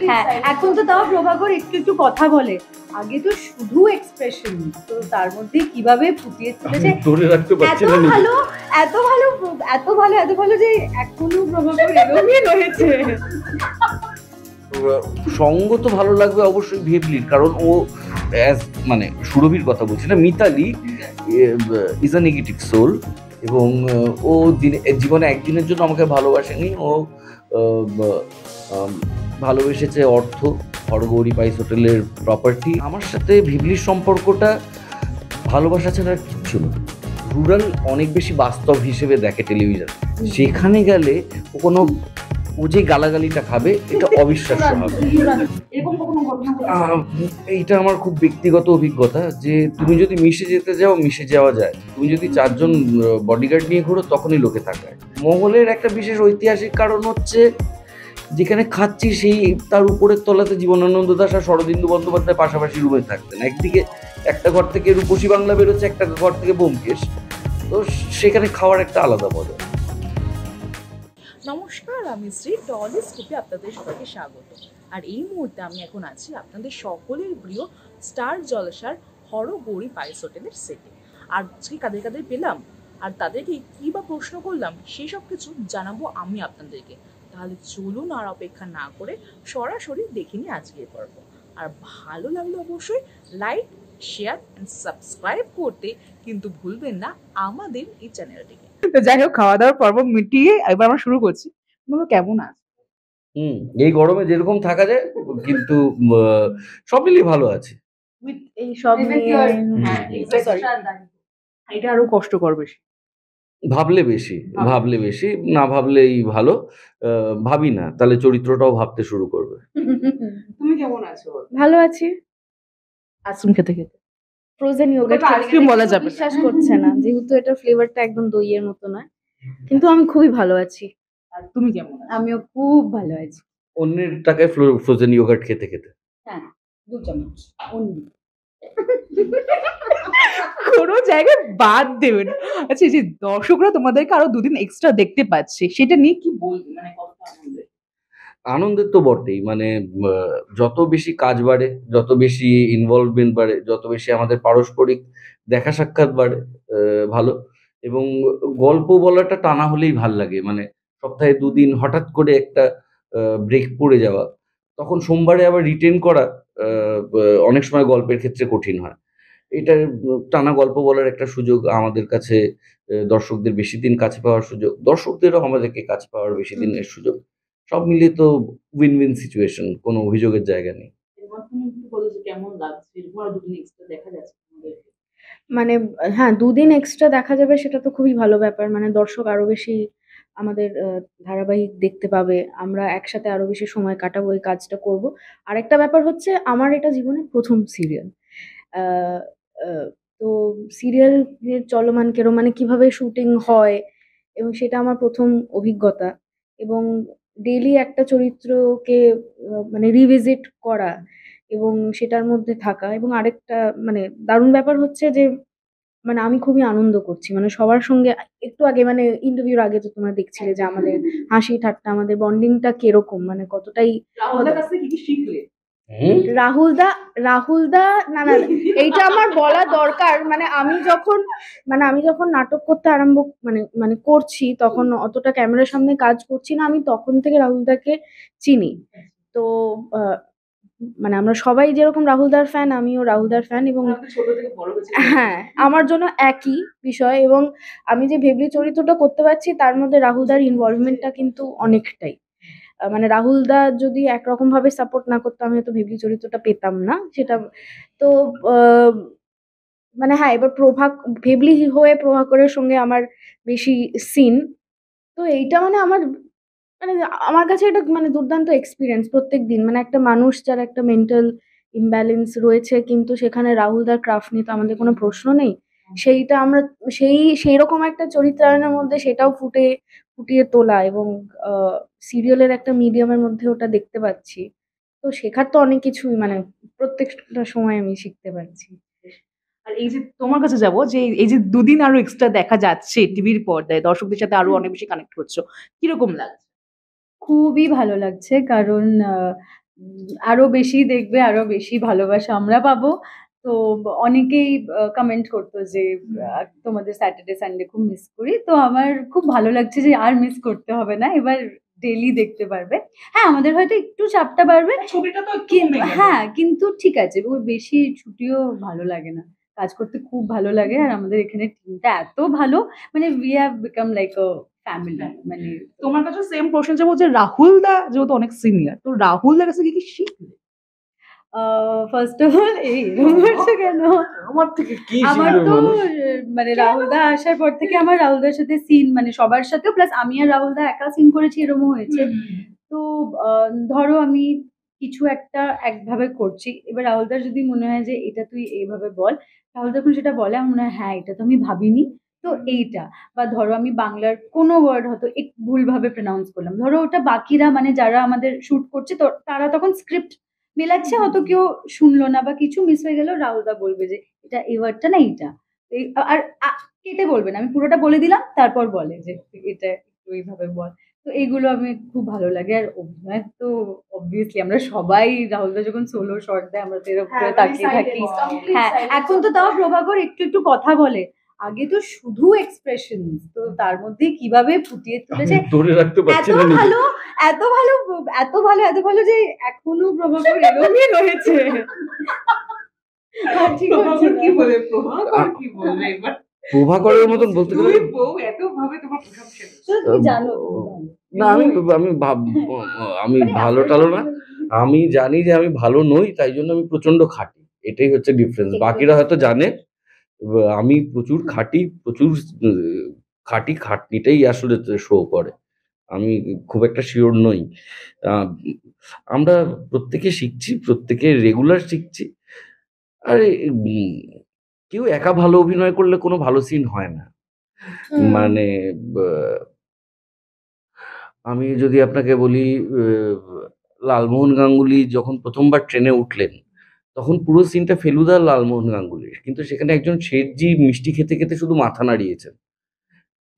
হ্যাঁ এখন তো তাও প্রভাকর একটু একটু কথা বলে। আগে তো শুধু এক্সপ্রেশন তো তার মধ্যে কীভাবে ফুটিয়ে তুলেছে? ধরে রাখতে এত পারছি না ভালো এত ভালো এত ভালো এত ভালো যে এখনও প্রভাকর এরকমই রয়েছে। সঙ্গ তো ভালো লাগবে অবশ্যই ভেবলির কারণ ও অ্যাজ মানে সুরভির কথা বলছি না Mithali is a negative soul এবং ও দিনে জীবনে একদিনের জন্য আমাকে ভালোবাসেনি ও ভালোবেসেছে অর্থ হরগৌরী পাইস হোটেলের প্রপার্টি আমার সাথে ভিবলির সম্পর্কটা ভালোবাসা ছাড়া আর কিচ্ছু না রুরাল অনেক বেশি বাস্তব হিসেবে দেখে টেলিভিশন সেখানে গেলে ও কোনো ও যে গালাগালিটা খাবে এটা অবিশ্বাস্য হবে। এইটা আমার খুব ব্যক্তিগত অভিজ্ঞতা যে তুমি যদি মিশে যেতে যাও মিশে যাওয়া যায়। তুমি যদি চারজন বডিগার্ড নিয়ে ঘুরো তখনই লোকে থাকায়। মঙ্গলের একটা বিশেষ ঐতিহাসিক কারণ হচ্ছে যেখানে খাচ্ছি সেই তার উপরের তলাতে জীবনানন্দ দাস আর শরদিন্দু বন্দ্যোপাধ্যায় পাশাপাশি রুমে থাকতেন। একদিকে একটা ঘর থেকে রূপসী বাংলা বেরোচ্ছে, একটা ঘর থেকে বোমকেশ তো সেখানে খাওয়ার একটা আলাদা মজা। নমস্কার, আমি শ্রী ডলি স্কুপে আপনাদের সবাইকে স্বাগত। আর এই মুহূর্তে আমি এখন আছি আপনাদের সকলের প্রিয় স্টার জলসার হর গৌরী পাইস হোটেলের সেটে আর আজকে কাদের কাদের পেলাম? আর তাদেরকে কী বা প্রশ্ন করলাম, সেসব কিছু জানাব আমি আপনাদেরকে। তাহলে চলুন আর অপেক্ষা না করে সরাসরি দেখে নিই আজকের পর্ব। আর ভালো লাগলে অবশ্যই লাইক শেয়ার অ্যান্ড সাবস্ক্রাইব করতে কিন্তু ভুলবেন না আমাদের এই চ্যানেলটিকে। তো যাই হোক খাওয়া দাওয়ার পর্ব মিটিয়ে এবার আমরা শুরু করছি। তোমাকে কেমন আছে? হুম এই গরমে যেরকম থাকা যায় কিন্তু সব মিলিয়ে ভালো আছে। এই সব হ্যাঁ, এটা আরও কষ্টকর বেশি। ভাবলে বেশি ভাবলে বেশি। না ভাবলেই ভালো। আহ, ভাবি না তাহলে চরিত্রটাও ভাবতে শুরু করবে। তুমি কেমন আছো? ভালো আছি। আইসক্রিম খেতে খেতে। ফ্রোজেন ইয়োগার্ট আইসক্রিম বলা যাবে বিশ্বাস করছে না যেহেতু এটা ফ্লেভারটা একদম দইয়ের মতো নয়। কিন্তু আমি খুবই ভালো আছি। আর তুমি কেমন আমিও খুব ভালো আছি। অন্যের টাকায় ফ্রোজেন ইয়োগার্ট খেতে খেতে। হ্যাঁ দু চামচ। অনলি কোনো জায়গায় বাদ দেবে না। আচ্ছা যে দর্শকরা তোমাদেরকে আরও দুদিন এক্সট্রা দেখতে পাচ্ছে, সেটা নিয়ে কি বলবি মানে আনন্দের আনন্দের তো বটেই মানে যত বেশি কাজ বাড়ে, যত বেশি ইনভলভমেন্ট বাড়ে, যত বেশি আমাদের পারস্পরিক দেখা সাক্ষাৎ বাড়ে ভালো। এবং গল্প বলাটা টানা হলেই ভালো লাগে মানে সপ্তাহে দুদিন হঠাৎ করে একটা ব্রেক পড়ে যাওয়া, তখন সোমবারে আবার রিটেন করা অনেক সময় গল্পের ক্ষেত্রে কঠিন হয়। এটা টানা গল্প বলার একটা সুযোগ আমাদের কাছে দর্শকদের বেশি দিন কাছে পাওয়ার সুযোগ দর্শকদেরও আমাদেরকে কাছে পাওয়ার বেশি দিনের সুযোগ। সব মিলিয়ে তো উইন উইন সিচুয়েশন কোনো অভিযোগের জায়গা নেই। এবার তুমি একটু বলো যে কেমন লাগছে? এরকম আরও দুদিন এক্সট্রা দেখা যাচ্ছে মানে হ্যাঁ দুদিন এক্সট্রা দেখা যাবে সেটা তো খুবই ভালো ব্যাপার। মানে দর্শক আরও বেশি আমাদের ধারাবাহিক দেখতে পাবে। আমরা একসাথে আরও বেশি সময় কাটাবো এই কাজটা করব। আর একটা ব্যাপার হচ্ছে আমার এটা জীবনের প্রথম সিরিয়াল তো সিরিয়াল চলমান কেরম মানে কীভাবে শুটিং হয় এবং সেটা আমার প্রথম অভিজ্ঞতা এবং ডেলি একটা চরিত্রকে মানে রিভিজিট করা এবং সেটার মধ্যে থাকা এবং আরেকটা মানে দারুণ ব্যাপার হচ্ছে যে মানে আমি খুবই আনন্দ করছি। মানে সবার সঙ্গে একটু আগে মানে ইন্টারভিউর আগে তো তোমরা দেখছিলে যে আমাদের হাসি ঠাট্টা, আমাদের বন্ডিংটা কীরকম? মানে কতটাই শিখলে? রাহুল দা রাহুল দা না না এইটা আমার বলা দরকার। মানে আমি যখন মানে আমি যখন নাটক করতে আরম্ভ মানে মানে করছি তখন অতটা ক্যামেরার সামনে কাজ করছি না আমি তখন থেকে রাহুল দাকে চিনি। তো আহ, মানে আমরা সবাই যেরকম রাহুল দার ফ্যান আমিও রাহুল দার ফ্যান এবং আমাকে ছোট থেকে বড় হয়েছে। হ্যাঁ আমার জন্য একই বিষয় এবং আমি যে ভেবলি চরিত্রটা করতে পারছি তার মধ্যে রাহুলদার ইনভলভমেন্টটা কিন্তু অনেকটাই। আহ, রাহুল দা যদি একরকম ভাবে সাপোর্ট না করতো আমি হয়তো ভেবলি চরিত্রটা পেতাম না। সেটা তো মানে হ্যাঁ এবার প্রভা ভেবলি হয়ে প্রভাকরের সঙ্গে আমার বেশি সিন তো এইটা মানে আমার মানে আমার কাছে এটা মানে দুর্দান্ত এক্সপিরিয়েন্স প্রত্যেক দিন। মানে একটা মানুষ যার একটা মেন্টাল ইমব্যালেন্স রয়েছে কিন্তু সেখানে রাহুলদার ক্রাফট নিয়ে তো আমাদের কোনো প্রশ্ন নেই। সেইটা আমরা সেই সেই রকম একটা চরিত্রায়নের মধ্যে সেটাও ফুটে ফুটিয়ে তোলা এবং সিরিয়ালের একটা মিডিয়ামের মধ্যে ওটা দেখতে পাচ্ছি। তো শেখার তো অনেক কিছুই মানে প্রত্যেকটা সময় আমি শিখতে পারছি। আর এই যে তোমার কাছে যাব যে এই যে দুদিন আরও এক্সট্রা দেখা যাচ্ছে টিভির পর্দায় দর্শকদের সাথে আরও অনেক বেশি কানেক্ট হচ্ছে কীরকম লাগছে? খুবই ভালো লাগছে কারণ আহ, আরও বেশি দেখবে আরও বেশি ভালোবাসা আমরা পাবো। তো অনেকেই কমেন্ট করতো যে তোমাদের স্যাটারডে সানডে খুব মিস করি। তো আমার খুব ভালো লাগছে যে আর মিস করতে হবে না এবার ডেলি দেখতে পারবে। হ্যাঁ আমাদের হয়তো একটু চাপটা বাড়বে গেল। হ্যাঁ কিন্তু ঠিক আছে বেশি ছুটিও ভালো লাগে না। কাজ করতে খুব ভালো লাগে আর আমাদের এখানে টিমটা এত ভালো মানে we have become like a family মানে তোমার কাছে সেম প্রশ্ন যাব যে রাহুল দা যেহেতু অনেক সিনিয়র তো রাহুল দার কাছে কি কি শিখলে ফার্স্ট অফ অল এই এরকম করছ কেন? আমার থেকে কি আমার তো মানে রাহুলদা আসার পর থেকে আমার রাহুলদার সাথে সিন মানে সবার সাথে প্লাস আমি আর রাহুলদা একা সিন করেছি এরকম হয়েছে। তো ধরো আমি কিছু একটা একভাবে করছি। এবার রাহুল রাহুলদার যদি মনে হয় যে এটা তুই এইভাবে বল রাহুল যখন সেটা বলে আমার মনে হয় হ্যাঁ এটা তো আমি ভাবিনি। তো এইটা। বা ধরো আমি বাংলার কোনো ওয়ার্ড হয়তো ভুলভাবে প্রনাউন্স করলাম। ধরো ওটা বাকিরা মানে যারা আমাদের শুট করছে তো তারা তখন স্ক্রিপ্ট মেলাচ্ছে হয়তো কেউ শুনলো না বা কিছু মিস হয়ে গেল রাহুলদা বলবে যে এটা এই ওয়ার্ডটা না এইটা? আর কেটে বলবে না আমি পুরোটা বলে দিলাম তারপর বলে যে এটা একটু এইভাবে বল। তো এইগুলো আমি খুব ভালো লাগে আর অভিনয় তো অবভিয়াসলি আমরা সবাই রাহুলদা যখন সোলো শর্ট দেয় আমরা তো এরকম করে তাকিয়ে থাকি। হ্যাঁ এখন তো তাও প্রভাকর একটু একটু কথা বলে। আগে তো শুধু এক্সপ্রেশন তো তার মধ্যে কীভাবে ফুটিয়ে তুলেছে? ধরে রাখতে এত পারছি না ভালো এত ভালো এত ভালো এত ভালো যে এখনও প্রভাকর এরকমই রয়েছে। ঠিক হচ্ছে না। কি বলে? প্রভাকর কি বলবে এবার? প্রভাকরের মতন বলতে গেলে এত ভাবে তোমার প্রশংসা করছে। তো তুমি জানো না আমি আমি ভাব আমি ভালো টালো না। আমি জানি যে আমি ভালো নই তাই জন্য আমি প্রচণ্ড খাটি। এটাই হচ্ছে ডিফারেন্স বাকিরা হয়তো জানে। আমি প্রচুর খাটি প্রচুর খাটি খাটনিটাই আসলে শো করে। আমি খুব একটা শিওর নই। আমরা প্রত্যেকে শিখছি প্রত্যেকে রেগুলার শিখছি। আরে কেউ একা ভালো অভিনয় করলে কোনো ভালো সিন হয় না। মানে আমি যদি আপনাকে বলি লালমোহন গাঙ্গুলি যখন প্রথমবার ট্রেনে উঠলেন তখন পুরো সিনটা ফেলুদা লালমোহন গাঙ্গুলির। কিন্তু সেখানে একজন শেঠজি মিষ্টি খেতে খেতে শুধু মাথা নাড়িয়েছেন।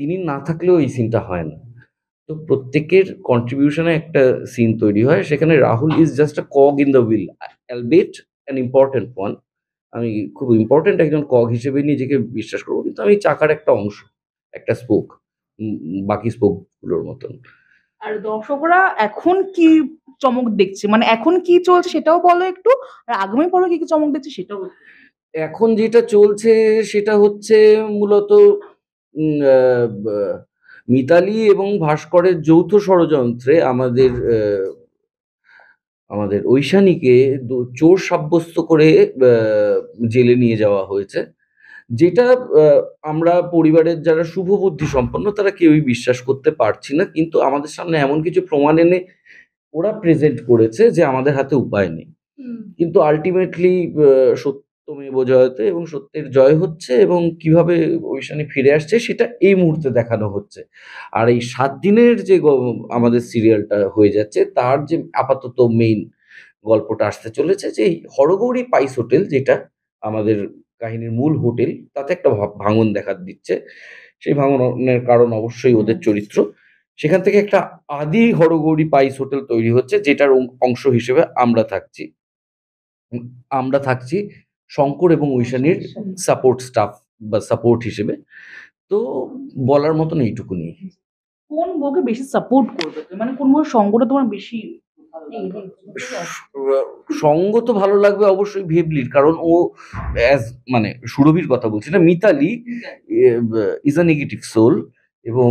তিনি না থাকলেও এই সিনটা হয় না। তো প্রত্যেকের কন্ট্রিবিউশনে একটা সিন তৈরি হয়। সেখানে Rahul is just a cog in the wheel albeit an important one আমি খুব ইম্পর্টেন্ট একজন কগ হিসেবে নিজেকে বিশ্বাস করব। কিন্তু আমি চাকার একটা অংশ, একটা স্পোক বাকি স্পোকগুলোর মতন। আর দর্শকরা এখন কি চমক দেখছে? মানে এখন কি চলছে সেটাও বলো একটু, আর আগামী পরে কি কি চমক দেখছে সেটাও এখন যেটা চলছে সেটা হচ্ছে মূলত মিতালি এবং ভাস্করের যৌথ ষড়যন্ত্রে আমাদের আমাদের ঐশানীকে চোর সাব্যস্ত করে জেলে নিয়ে যাওয়া হয়েছে। যেটা আমরা পরিবারের যারা শুভ বুদ্ধি সম্পন্ন তারা কেউই বিশ্বাস করতে পারছি না। কিন্তু আমাদের সামনে এমন কিছু প্রমাণ এনে ওরা প্রেজেন্ট করেছে যে আমাদের হাতে উপায় নেই। কিন্তু আলটিমেটলি সত্যমেব জয়তে এবং সত্যের জয় হচ্ছে এবং কীভাবে ঐশানী ফিরে আসছে সেটা এই মুহূর্তে দেখানো হচ্ছে। আর এই সাত দিনের যে আমাদের সিরিয়ালটা হয়ে যাচ্ছে তার যে আপাতত মেইন গল্পটা আসতে চলেছে যে হরগৌরী পাইস হোটেল যেটা আমাদের কাহিনীর মূল হোটেল, তাতে একটা ভাঙন দেখা দিচ্ছে। সেই ভাঙনের কারণ অবশ্যই ওদের চরিত্র। সেখান থেকে একটা আদি হরগৌরী পাইস হোটেল তৈরি হচ্ছে, যেটার অংশ হিসেবে আমরা থাকছি। আমরা থাকছি শঙ্কর এবং ঐশানীর সাপোর্ট স্টাফ বা সাপোর্ট হিসেবে। তো বলার মতন এইটুকুনি কোন বউকে বেশি সাপোর্ট করবে? মানে কোন বউয়ের সঙ্গটা তোমার বেশি ভালো লাগে? সঙ্গ তো ভালো লাগবে অবশ্যই ভেবলির কারণ ও অ্যাজ মানে সুরভির কথা বলছি না Mithali is a negative soul এবং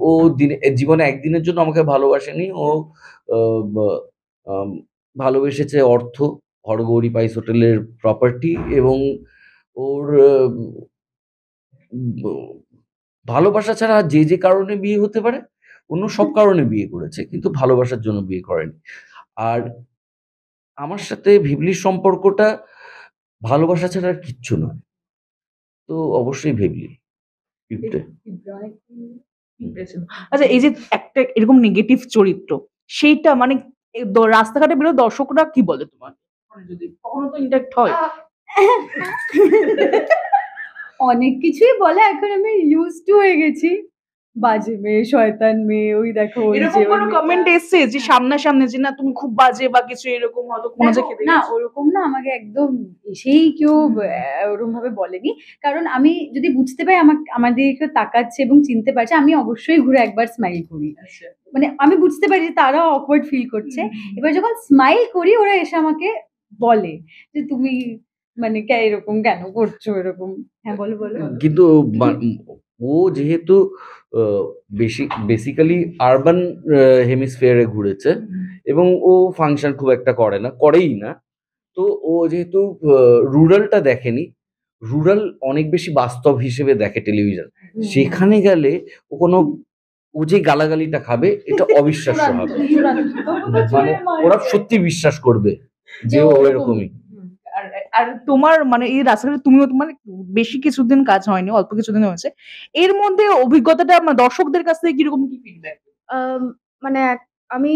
ও দিনে জীবনে একদিনের জন্য আমাকে ভালোবাসেনি ও ভালোবেসেছে অর্থ হরগৌরী পাইস হোটেলের প্রপার্টি এবং ওর ভালোবাসা ছাড়া আর যে যে কারণে বিয়ে হতে পারে অন্য সব কারণে বিয়ে করেছে কিন্তু ভালোবাসার জন্য বিয়ে করেনি। আর আমার সাথে ভিবলির সম্পর্কটা ভালোবাসা ছাড়া আর কিচ্ছু নয়। তো অবশ্যই ভেবলি. আচ্ছা এই যে একটা এরকম নেগেটিভ চরিত্র সেইটা মানে রাস্তাঘাটে বেরো দর্শকরা কি বলে তোমার? মানে যদি কখনো তো ইন্টাক্ট হয় অনেক কিছুই বলে এখন আমি ইউজ টু হয়ে গেছি। বাজে মেয়ে শয়তান মেয়ে ওই দেখো ওই এরকম কোনো কমেন্ট এসছে যে সামনাসামনি যে না তুমি খুব বাজে বা কিছু এরকম হয়তো কোনো দেখো, যে খেতে না ওরকম না আমাকে একদম এসেই কেউ ওরকম ভাবে বলেনি। কারণ আমি যদি বুঝতে পারি আমাকে আমাদের কেউ তাকাচ্ছে এবং চিনতে পারছে আমি অবশ্যই ঘুরে একবার স্মাইল করি। আচ্ছা। মানে আমি বুঝতে পারি যে তারা অকওয়ার্ড ফিল করছে। এবার যখন স্মাইল করি ওরা এসে আমাকে বলে যে তুমি মানে কে এরকম কেন করছ এরকম? হ্যাঁ বলো বলো। কিন্তু ও যেহেতু বেশি বেসিক্যালি আরবান হেমিসফিয়ারে ঘুরেছে এবং ও ফাংশন খুব একটা করে না করেই না। তো ও যেহেতু রুরালটা দেখেনি রুরাল অনেক বেশি বাস্তব হিসেবে দেখে টেলিভিশন সেখানে গেলে ও কোনো ও যে গালাগালিটা খাবে এটা অবিশ্বাস্য হবে। মানে ওরা সত্যি বিশ্বাস করবে যে ও এরকমই আর তোমার মানে এই রাস্তাঘাটে তুমিও মানে বেশি কিছুদিন কাজ হয়নি অল্প কিছুদিন হয়েছে। এর মধ্যে অভিজ্ঞতাটা আমার দর্শকদের কাছ থেকে কীরকম কি ফিডব্যাক মানে আমি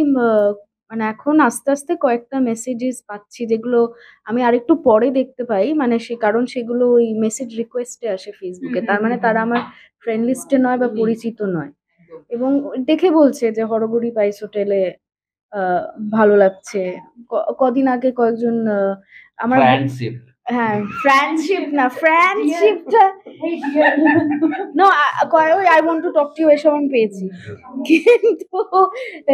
মানে এখন আস্তে আস্তে কয়েকটা মেসেজেস পাচ্ছি যেগুলো আমি আরেকটু পরে দেখতে পাই। মানে সে কারণ সেগুলো ওই মেসেজ রিকোয়েস্টে আসে ফেসবুকে তার মানে তারা আমার ফ্রেন্ড লিস্টে নয় বা পরিচিত নয়। এবং দেখে বলছে যে হরগড়ি পাইস হোটেলে আহ, ভালো লাগছে। কদিন আগে কয়েকজন আমার ফ্রেন্ডশিপ হ্যাঁ ফ্রেন্ডশিপ না ফ্রেন্ডশিপটা নো ওই I want to talk to এসব আমি পেয়েছি। কিন্তু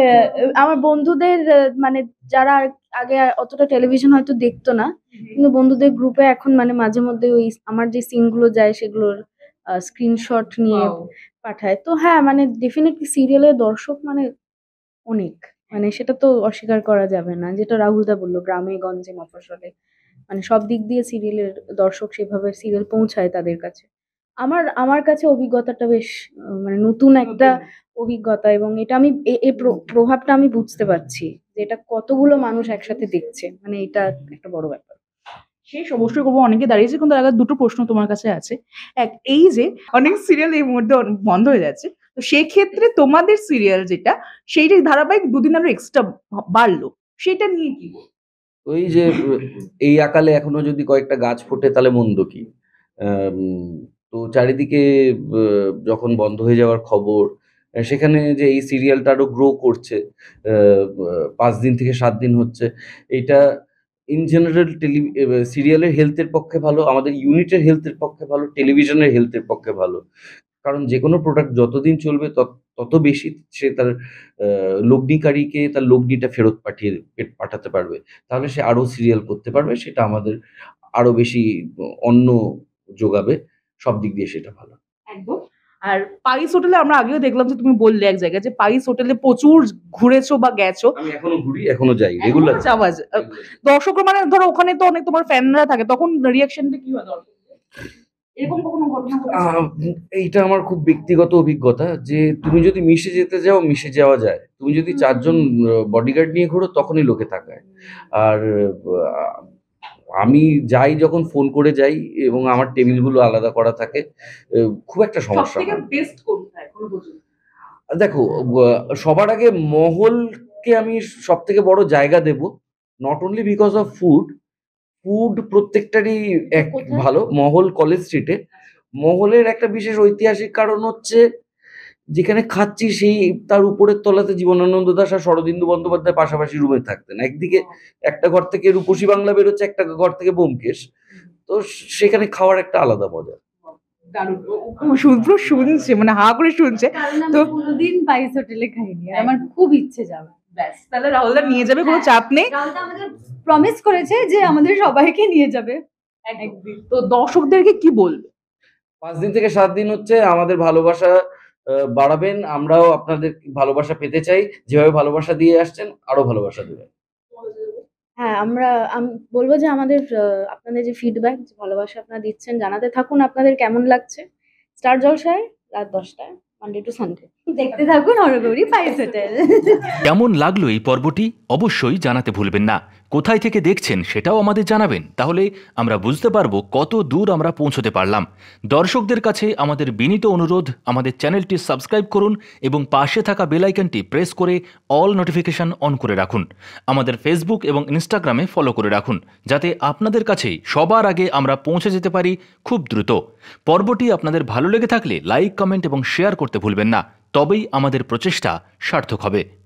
আহ, আমার বন্ধুদের মানে যারা আগে অতটা টেলিভিশন হয়তো দেখতো না কিন্তু বন্ধুদের গ্রুপে এখন মানে মাঝে মধ্যে ওই আমার যে সিনগুলো যায় সেগুলোর স্ক্রিনশট নিয়ে পাঠায়। তো হ্যাঁ মানে ডেফিনেটলি সিরিয়ালের দর্শক মানে অনেক। মানে সেটা তো অস্বীকার করা যাবে না যেটা রাহুলদা বলল গ্রামে গঞ্জে মফস্বলে। মানে সব দিক দিয়ে সিরিয়ালের দর্শক সেভাবে সিরিয়াল পৌঁছায় তাদের কাছে। আমার আমার কাছে অভিজ্ঞতাটা বেশ মানে নতুন একটা অভিজ্ঞতা এবং এটা আমি এ- এ প্রভাবটা আমি বুঝতে পারছি যে এটা কতগুলো মানুষ একসাথে দেখছে মানে এটা একটা বড় ব্যাপার। শেষ অবশ্যই করব। অনেকে দাঁড়িয়েছে কিন্তু আগে দুটো প্রশ্ন তোমার কাছে আছে। এক এই যে অনেক সিরিয়াল এই মুহূর্তে বন্ধ হয়ে যাচ্ছে। তো সেক্ষেত্রে তোমাদের সিরিয়াল যেটা সেইটা ধারাবাহিক দুদিন আরও এক্সট্রা বাড়লো। সেটা নিয়ে কি বলব? ওই যে, এই আকালে এখনও যদি কয়েকটা গাছ ফোটে, তাহলে মন্দ কি? তো চারিদিকে যখন বন্ধ হয়ে যাওয়ার খবর সেখানে যে এই সিরিয়ালটা আরও গ্রো করছে পাঁচ দিন থেকে সাত দিন হচ্ছে, এটা ইন জেনারেল টেলি সিরিয়ালের হেলথের পক্ষে ভালো, আমাদের ইউনিটের হেলথের পক্ষে ভালো টেলিভিশনের হেলথের পক্ষে ভালো। কারণ যে কোনো প্রোডাক্ট যতদিন চলবে তত বেশি সে তার লগ্নিকারীকে তার লগ্নিটা ফেরত পাঠিয়ে পাঠাতে পারবে। তাহলে সে আরও সিরিয়াল করতে পারবে সেটা আমাদের আরও বেশি অন্য যোগাবে সব দিক দিয়ে সেটা ভালো। একদম। আর পাইস হোটেলে আমরা আগেও দেখলাম যে তুমি বললে এক জায়গায় যে পাইস হোটেলে প্রচুর ঘুরেছো বা গেছো। আমি এখনও ঘুরি এখনও যাই রেগুলার যাওয়া দর্শকরা মানে ধরো ওখানে তো অনেক তোমার ফ্যানরা থাকে তখন রিয়াকশনটা কি হয় দর্শকদের? এরকম কখনো ঘটনা এইটা আমার খুব ব্যক্তিগত অভিজ্ঞতা যে তুমি যদি মিশে যেতে যাও মিশে যাওয়া যায়। তুমি যদি চারজন বডিগার্ড নিয়ে ঘোরো তখনই লোকে তাকায়। আর আমি যাই যখন ফোন করে যাই এবং আমার টেবিলগুলো আলাদা করা থাকে খুব একটা সমস্যা থেকে না। বেস্ট কোনটা এখনও পর্যন্ত? দেখো সবার আগে মহলকে আমি সব থেকে বড় জায়গা দেব not only because of food food প্রত্যেকটারই এক ভালো মহল কলেজ স্ট্রিটে মহলের একটা বিশেষ ঐতিহাসিক কারণ হচ্ছে যেখানে খাচ্ছি সেই তার উপরের তলাতে জীবনানন্দ দাস আর শরদিন্দু বন্দ্যোপাধ্যায় পাশাপাশি রুমে থাকতেন। একদিকে একটা ঘর থেকে রূপসী বাংলা বেরোচ্ছে একটা ঘর থেকে বোমকেশ তো সেখানে খাওয়ার একটা আলাদা মজা। শুনছে মানে হা করে শুনছে। তো- কোনোদিন পাইস হোটেলে খাইনি। আমার খুব ইচ্ছে যাবে। ব্যাস তাহলে রাহুলদা নিয়ে যাবে কোনো চাপ নেই। রাহুলদা আমাদের প্রমিস করেছে যে আমাদের সবাইকে নিয়ে যাবে। একদিন তো দর্শকদেরকে কি বলবে? পাঁচ দিন থেকে সাত দিন হচ্ছে আমাদের ভালোবাসা আহ, বাড়াবেন। আমরাও আপনাদের ভালোবাসা পেতে চাই। যেভাবে ভালোবাসা দিয়ে আসছেন আরও ভালোবাসা দেবেন। হ্যাঁ আমরা বলব যে আমাদের আহ, আপনাদের যে ফিডব্যাক যে ভালোবাসা আপনারা দিচ্ছেন জানাতে থাকুন আপনাদের কেমন লাগছে। স্টার জলসায় রাত দশটায় মানডে টু সানডে দেখতে থাকুন হরগৌরী পাইস হোটেল কেমন লাগল এই পর্বটি? অবশ্যই জানাতে ভুলবেন না। কোথায় থেকে দেখছেন সেটাও আমাদের জানাবেন। তাহলে আমরা বুঝতে পারব কত দূর আমরা পৌঁছতে পারলাম। দর্শকদের কাছে আমাদের বিনীত অনুরোধ, আমাদের চ্যানেলটি সাবস্ক্রাইব করুন এবং পাশে থাকা বেল আইকনটি প্রেস করে অল নোটিফিকেশন অন করে রাখুন। আমাদের ফেসবুক এবং ইনস্টাগ্রামে ফলো করে রাখুন, যাতে আপনাদের কাছে সবার আগে আমরা পৌঁছে যেতে পারি খুব দ্রুত। পর্বটি আপনাদের ভালো লেগে থাকলে লাইক কমেন্ট এবং শেয়ার করতে ভুলবেন না। তবেই আমাদের প্রচেষ্টা সার্থক হবে।